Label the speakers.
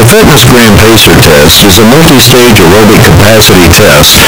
Speaker 1: The Fitness Grand Pacer test is a multi-stage aerobic capacity test.